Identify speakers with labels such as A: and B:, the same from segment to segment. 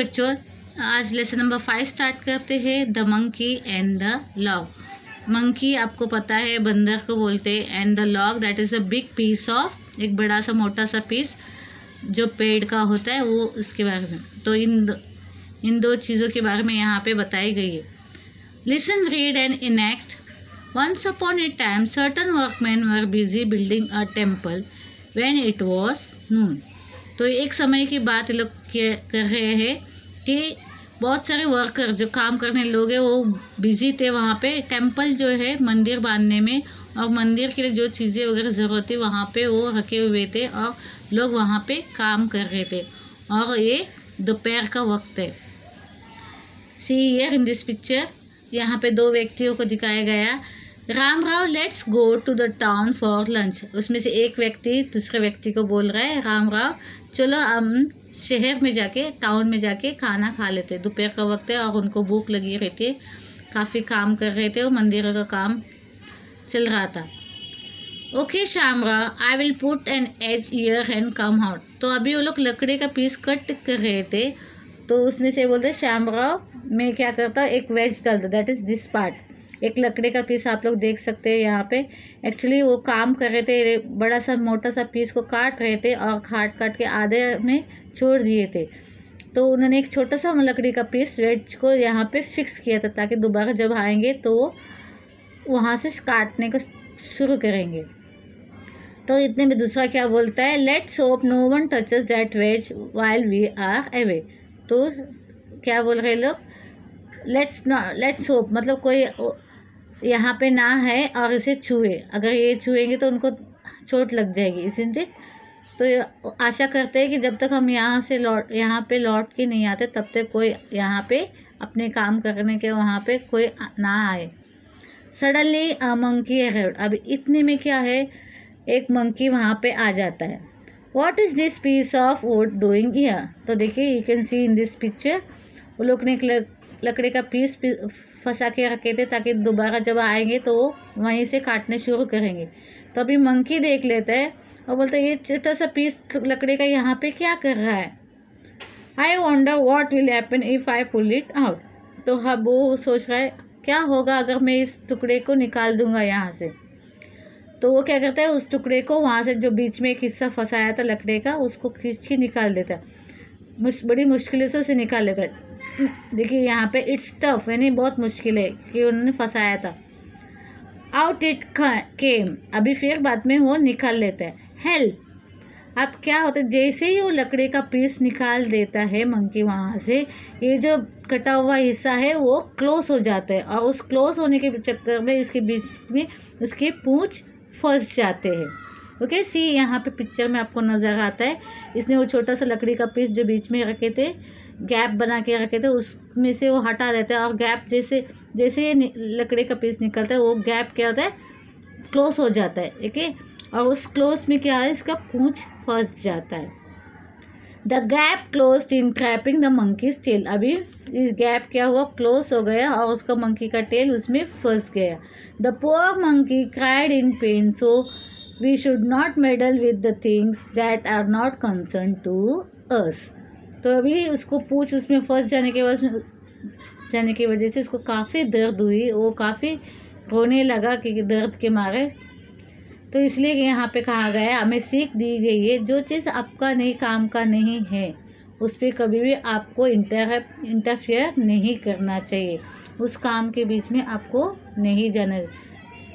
A: बच्चों आज lesson number five start करते हैं the monkey and the log monkey आपको पता है बंदर को बोलते हैं and the log that is a big piece of एक बड़ा सा मोटा सा पीस जो पेड़ का होता है वो उसके बारे में। तो इन दो, इन दो चीज़ों के बारे में यहाँ पे बताई गई है। Listen read and enact once upon a time certain workman were busy building a temple when it was noon तो एक समय की बात लोग कर रहे हैं कि बहुत सारे वर्कर जो काम करने लोग हैं, वो बिज़ी थे वहाँ पे। टेंपल जो है, मंदिर बांधने में, और मंदिर के लिए जो चीज़ें वगैरह ज़रूरत थी, वहाँ पे वो रखे हुए थे, और लोग वहाँ पे काम कर रहे थे। और ये दोपहर का वक्त है। See here in this picture यहाँ पे दो व्यक्तियों को दिखाया गया। Ram Rao let's go to the town for lunch उसमें से एक व्यक्ति दूसरे व्यक्ति को बोल रहा है, राम राव, चलो हम शहर में जाके टाउन में जाके खाना खा लेते। दोपहर का वक्त है और उनको भूख लगी रहती है। काफ़ी काम कर रहे थे वो, मंदिरों का काम चल रहा था। Okay Shamra I will put an edge here and come out तो अभी वो लोग लकड़ी का पीस कट कर रहे थे। तो उसमें से बोलते श्यामराव मैं क्या करता हूँ? एक वेज डालता दैट इज़ दिस पार्ट एक लकड़ी का पीस आप लोग देख सकते हैं यहाँ पे। एक्चुअली वो काम कर रहे थे, बड़ा सा मोटा सा पीस को काट रहे थे और काट काट के आधे में छोड़ दिए थे। तो उन्होंने एक छोटा सा लकड़ी का पीस वेज को यहाँ पे फिक्स किया था ताकि दोबारा जब आएँगे तो वहाँ से काटने को शुरू करेंगे। तो इतने में दूसरा क्या बोलता है? Let's hope no one touches that wedge while we are away तो क्या बोल रहे लोग? लेट्स ना लेट्स होप मतलब कोई यहाँ पे ना है और इसे छुए। अगर ये छुएँगे तो उनको चोट लग जाएगी इसीलिए तो आशा करते हैं कि जब तक हम यहाँ से लौट, यहाँ पे लौट के नहीं आते, तब तक कोई यहाँ पे अपने काम करने के वहाँ पे कोई ना आए। सडनली मंकी अराइव्ड अब इतने में क्या है? एक मंकी वहाँ पे आ जाता है। What is this piece of wood doing तो देखिए you can see in this picture वो लोग ने लकड़ी का पीस फंसा के रखे थे ताकि दोबारा जब आएँगे तो वो वहीं से काटने शुरू करेंगे। तो अभी मंकी देख लेता है और बोलता है, ये छोटा सा पीस लकड़ी का यहाँ पे क्या कर रहा है? I wonder what will happen if I pull it out तो अब वो सोच रहा है, क्या होगा अगर मैं इस टुकड़े को निकाल दूँगा यहाँ से? तो वो क्या करता है, उस टुकड़े को वहाँ से जो बीच में एक हिस्सा फंसाया था लकड़े का, उसको खींच के निकाल देता है। बड़ी मुश्किल से उसे निकाल लेता है। देखिए यहाँ पे इट्स टफ यानी बहुत मुश्किल है कि उन्होंने फंसाया था। आउट इट केम अभी फिर बाद में वो निकाल लेता है। हेल्प अब क्या होता है? जैसे ही वो लकड़ी का पीस निकाल देता है मंकी वहाँ से, ये जो कटा हुआ हिस्सा है, वो क्लोज हो जाता है और उस क्लोज होने के चक्कर में इसके बीच में उसके पूँछ फंस जाते हैं। ओके सी यहाँ पे पिक्चर में आपको नज़र आता है। इसने वो छोटा सा लकड़ी का पीस जो बीच में रखे थे गैप बना के रखे थे, उसमें से वो हटा देता है। और गैप जैसे जैसे ये लकड़ी का पीस निकलता है, वो गैप क्या होता है? क्लोज हो जाता है ठीक है और उस क्लोज में क्या है? इसका पूँछ फंस जाता है। The gap close in trapping the monkey's tail अभी इस गैप क्या हुआ? क्लोज हो गया और उसका मंकी का टेल उसमें फंस गया। The poor monkey cried in pain so we should not meddle with the things that are not concern to us तो अभी उसको पूछ, उसमें फंस जाने के बाद, जाने की वजह से उसको काफ़ी दर्द हुई। वो काफ़ी रोने लगा कि दर्द के मारे। तो इसलिए यहाँ पे कहा गया है हमें सीख दी गई है, जो चीज़ आपका नहीं, काम का नहीं है, उस पर कभी भी आपको इंटर इंटरफेयर नहीं करना चाहिए। उस काम के बीच में आपको नहीं जाना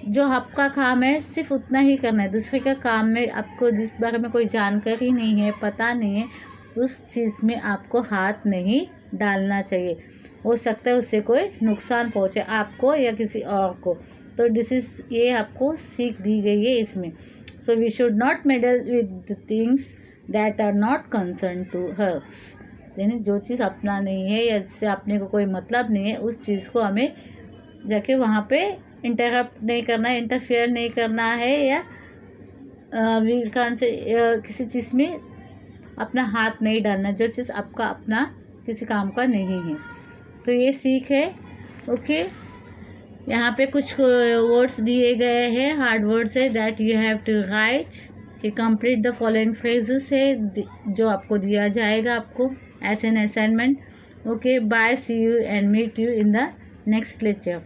A: जो आपका काम है, सिर्फ़ उतना ही करना है। दूसरे का काम में आपको जिस बारे में कोई जानकारी नहीं है, पता नहीं है उस चीज़ में आपको हाथ नहीं डालना चाहिए। हो सकता है उससे कोई नुकसान पहुँचे आपको या किसी और को। तो दिस इज़ ये आपको सीख दी गई है इसमें। So we should not meddle with the things that are not concern to her यानी जो चीज़ अपना नहीं है या जिससे अपने को कोई मतलब नहीं है, उस चीज़ को हमें जाके वहाँ पे इंटरप्ट नहीं करना है इंटरफेयर नहीं करना है या वी कान से किसी चीज़ में अपना हाथ नहीं डालना, जो चीज़ आपका अपना किसी काम का नहीं है। तो ये सीख है, ओके? यहाँ पे कुछ वर्ड्स दिए गए हैं हार्ड वर्ड्स है that you have to write कि कंप्लीट द फॉलोइंग फ्रेजेस है जो आपको दिया जाएगा आपको, as an assignment okay bye, see you and meet you in the next lecture.